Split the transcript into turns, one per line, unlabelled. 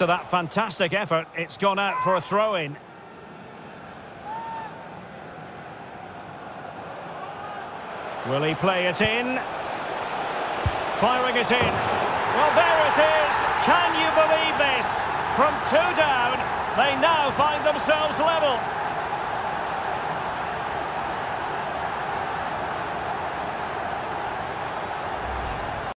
To that fantastic effort, it's gone out for a throw-in. Will he play it in? Firing it in. Well, there it is. Can you believe this? From two down, they now find themselves level.